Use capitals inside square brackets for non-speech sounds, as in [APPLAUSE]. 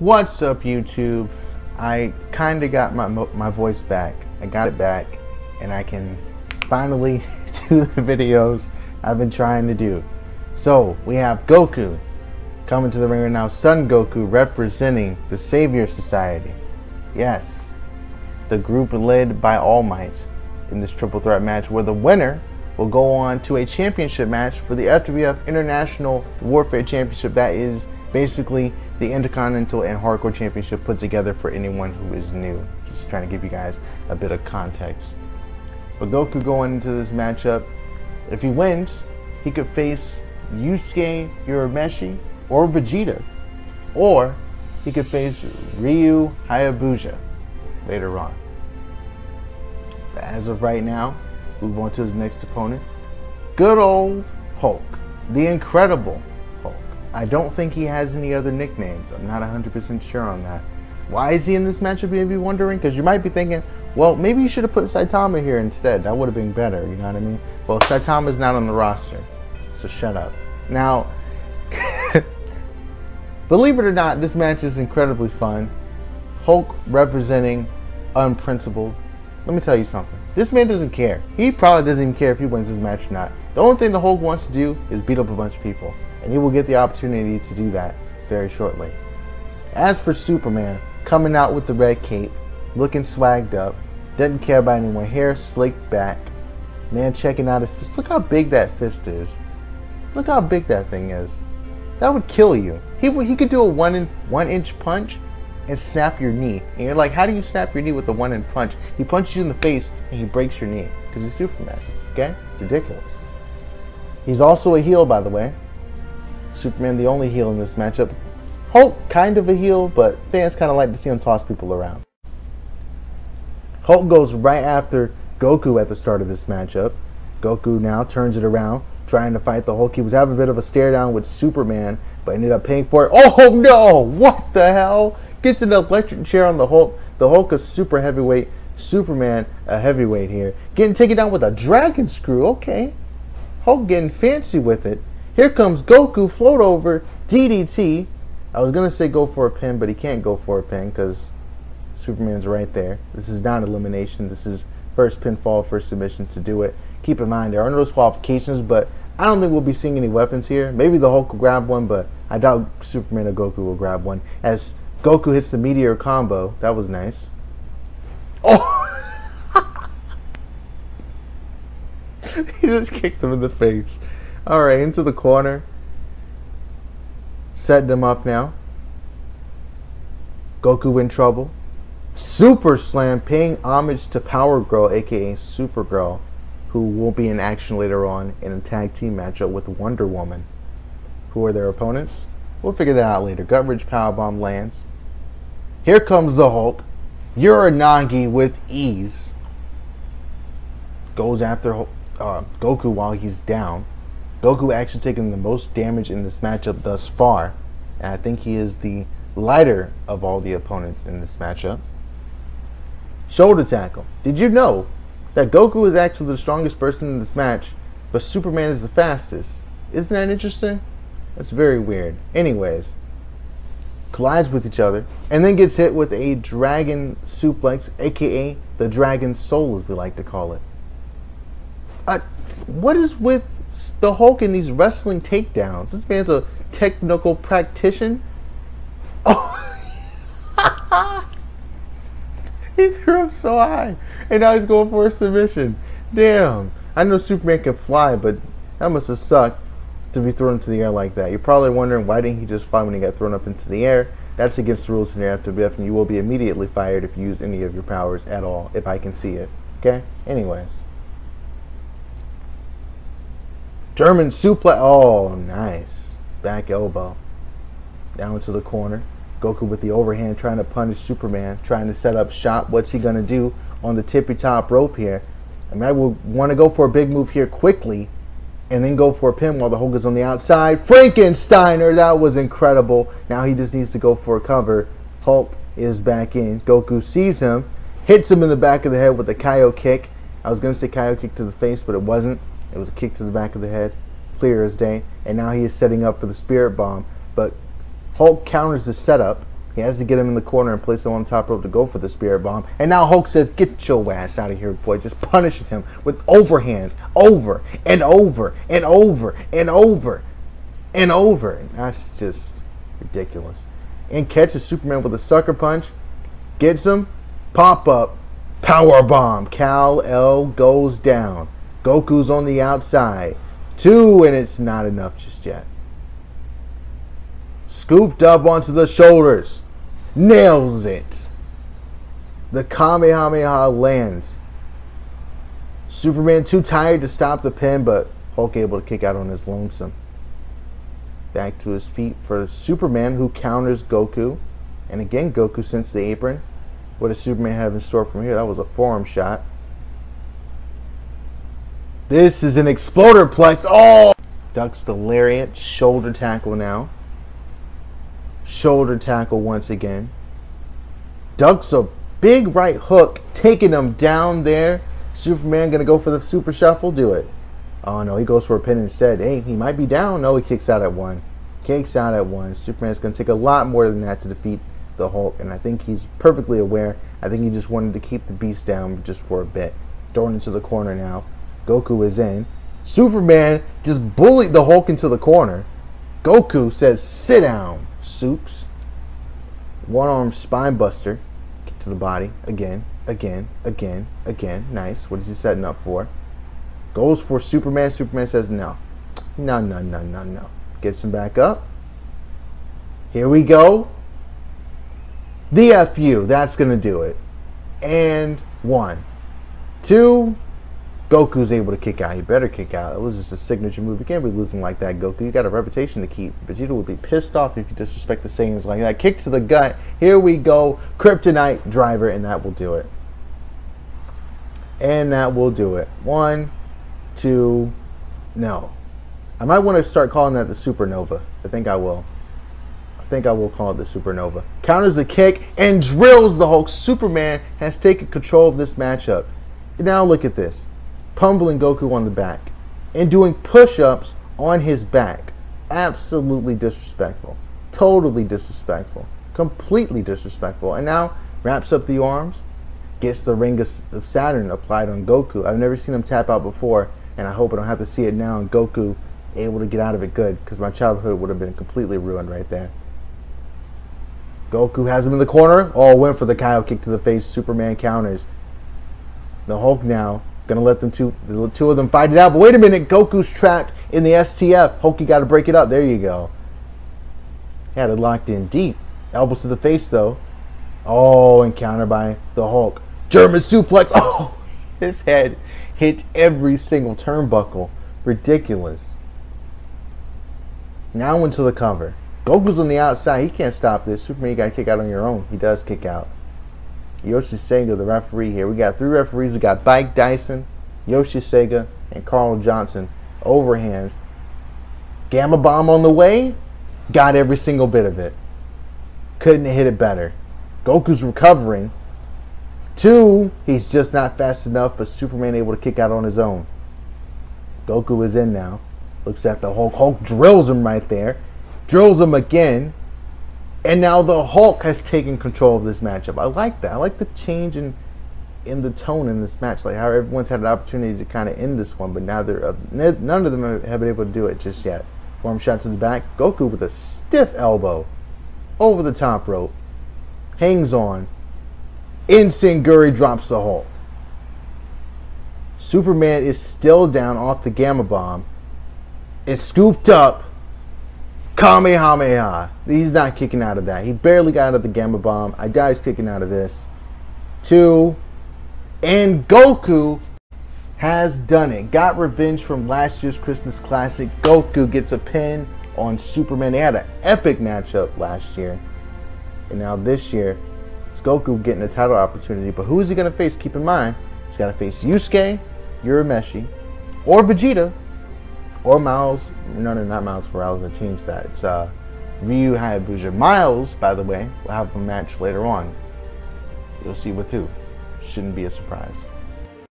What's up, YouTube? I kind of got my my voice back. I got it back, and I can finally [LAUGHS] do the videos I've been trying to do. So we have Goku coming to the ring right now. Son Goku representing the Savior Society. Yes, the group led by All Might in this triple threat match, where the winner will go on to a championship match for the FWF International Warfare Championship. That is basically the Intercontinental and Hardcore Championship put together for anyone who is new. Just trying to give you guys a bit of context. But Goku going into this matchup, if he wins, he could face Yusuke Urameshi or Vegeta. Or he could face Ryu Hayabusa later on. As of right now, move on to his next opponent. Good old Hulk. The Incredible. I don't think he has any other nicknames. I'm not 100% sure on that. Why is he in this matchup, you may be wondering? Because you might be thinking, well, maybe you should have put Saitama here instead. That would have been better, you know what I mean? Well, Saitama's not on the roster, so shut up. Now, [LAUGHS] believe it or not, this match is incredibly fun. Hulk representing unprincipled. Let me tell you something. This man doesn't care. He probably doesn't even care if he wins this match or not. The only thing the Hulk wants to do is beat up a bunch of people, and he will get the opportunity to do that very shortly. As for Superman, coming out with the red cape, looking swagged up, doesn't care about anyone. Hair slicked back. Man checking out his fist. Look how big that fist is. Look how big that thing is. That would kill you. He, he could do a one, in, one inch punch and snap your knee. And you're like, how do you snap your knee with a one inch punch? He punches you in the face and he breaks your knee. Because he's Superman. Okay? It's ridiculous. He's also a heel, by the way. Superman, the only heel in this matchup. Hulk, kind of a heel, but fans kind of like to see him toss people around. Hulk goes right after Goku at the start of this matchup. Goku now turns it around, trying to fight the Hulk. He was having a bit of a stare down with Superman, but ended up paying for it. Oh no! What the hell? Gets an electric chair on the Hulk. The Hulk is super heavyweight. Superman, a heavyweight here. Getting taken down with a dragon screw. Okay. Hulk getting fancy with it. Here comes Goku, float over, DDT. I was to say go for a pin, but he can't go for a pin because Superman's right there. This is not elimination. This is first pinfall, first submission to do it. Keep in mind, there are no qualifications, but I don't think we'll be seeing any weapons here. Maybe the Hulk will grab one, but I doubt Superman or Goku will grab one. As Goku hits the meteor combo, that was nice. Oh! [LAUGHS] he just kicked him in the face. Alright, into the corner. Setting him up now. Goku in trouble. Super Slam paying homage to Power Girl, aka Supergirl, who will be in action later on in a tag team matchup with Wonder Woman. Who are their opponents? We'll figure that out later. Gutwrench Powerbomb lands. Here comes the Hulk. Uranage with ease. Goes after uh, Goku while he's down. Goku actually taking the most damage in this matchup thus far. And I think he is the lighter of all the opponents in this matchup shoulder tackle. Did you know that Goku is actually the strongest person in this match, but Superman is the fastest? Isn't that interesting? That's very weird. Anyways, collides with each other and then gets hit with a dragon suplex, aka the dragon soul, as we like to call it. Uh, what is with the Hulk in these wrestling takedowns? This man's a technical practitioner. [LAUGHS] Oh. [LAUGHS] he threw him so high, and now he's going for a submission. Damn. I know Superman can fly, but that must have sucked to be thrown into the air like that. You're probably wondering why didn't he just fly when he got thrown up into the air? That's against the rules in the FWF, and you will be immediately fired if you use any of your powers at all, if I can see it. Okay? Anyways. German suplex. Oh, nice. Back elbow. Down to the corner. Goku with the overhand trying to punish Superman, trying to set up shop. What's he going to do on the tippy top rope here? I mean, I would want to go for a big move here quickly and then go for a pin while the is on the outside. Frankensteiner, that was incredible. Now he just needs to go for a cover. Hulk is back in. Goku sees him, hits him in the back of the head with a Kaio kick. I was going to say Kaio kick to the face, but it wasn't. It was a kick to the back of the head, clear as day. And now he is setting up for the Spirit Bomb. But Hulk counters the setup, He has to get him in the corner and place him on the top rope to go for the spirit bomb. And now Hulk says, Get your ass out of here, boy. Just punishing him with overhands over and over and over and over and over. And that's just ridiculous. And catches Superman with a sucker punch. Gets him. Pop up. Power bomb. Kal-El goes down. Goku's on the outside. Two, and it's not enough just yet. Scooped up onto the shoulders. Nails it. The Kamehameha lands. Superman too tired to stop the pin, but Hulk able to kick out on his lonesome. Back to his feet for Superman, who counters Goku. And again, Goku sends the apron. What does Superman have in store from here? That was a forearm shot. This is an exploder plex. Oh! Ducks the lariat. Shoulder tackle now. Shoulder tackle once again. Ducks a big right hook, taking him down there. Superman gonna go for the super shuffle. Do it. Oh no, he goes for a pin instead. Hey, he might be down. No, he kicks out at one. Kicks out at one. Superman's gonna take a lot more than that to defeat the Hulk, and I think he's perfectly aware. I think he just wanted to keep the beast down just for a bit. Thrown into the corner now. Goku is in. Superman just bullied the Hulk into the corner. Goku says, sit down, Supes. One arm spine buster. Get to the body. Again, again, again, again. Nice. What is he setting up for? Goes for Superman. Superman says no. No, no, no, no, no. Gets him back up. Here we go. The FU. That's going to do it. And one. Two. Goku's able to kick out. He better kick out. It was just a signature move. You can't be losing like that, Goku. You got a reputation to keep. Vegeta would be pissed off if you disrespect the Saiyans like that. Kick to the gut. Here we go. Kryptonite driver, and that will do it. And that will do it. One, two, no. I might want to start calling that the supernova. I think I will. I think I will call it the supernova. Counters the kick and drills the Hulk. Superman has taken control of this matchup. Now look at this pummeling Goku on the back and doing push ups on his back. Absolutely disrespectful. Totally disrespectful. Completely disrespectful. And now wraps up the arms, gets the Ring of Saturn applied on Goku. I've never seen him tap out before, and I hope I don't have to see it now. And Goku able to get out of it good because my childhood would have been completely ruined right there. Goku has him in the corner. Oh, went for the Kaio kick to the face. Superman counters. The Hulk now Gonna let them two, the two of them fight it out. But wait a minute, Goku's trapped in the STF. Hulky got to break it up. There you go. Had it locked in deep. Elbows to the face though. Oh, encountered by the Hulk. German suplex. [LAUGHS] Oh, his head hit every single turnbuckle. Ridiculous. Now into the cover. Goku's on the outside. He can't stop this. Superman, you got to kick out on your own. He does kick out. Yoshi Sega, the referee here. We got three referees. We got Mike Dyson, Yoshi Sega, and Carl Johnson. Overhand. Gamma Bomb on the way. Got every single bit of it. Couldn't hit it better. Goku's recovering. Two, he's just not fast enough, but Superman able to kick out on his own. Goku is in now. Looks at the Hulk. Hulk drills him right there. Drills him again. And now the Hulk has taken control of this matchup. I like that. I like the change in in the tone in this match. Like how everyone's had an opportunity to kind of end this one, but now they're uh, none of them have been able to do it just yet. Form shot to the back. Goku with a stiff elbow over the top rope. Hangs on. Enzuigiri drops the Hulk. Superman is still down off the Gamma Bomb. Is scooped up Kamehameha. He's not kicking out of that. He barely got out of the Gamma Bomb. I doubt he's kicking out of this. Two. And Goku has done it. Got revenge from last year's Christmas Classic. Goku gets a pin on Superman. They had an epic matchup last year. And now this year, it's Goku getting a title opportunity. But who is he going to face? Keep in mind, he's got to face Yusuke, Urameshi, or Vegeta, or Miles. No, no, not Miles Morales. I changed that. It's uh, Ryu Hayabusa. Miles, by the way, will have a match later on. You'll see with who. Shouldn't be a surprise.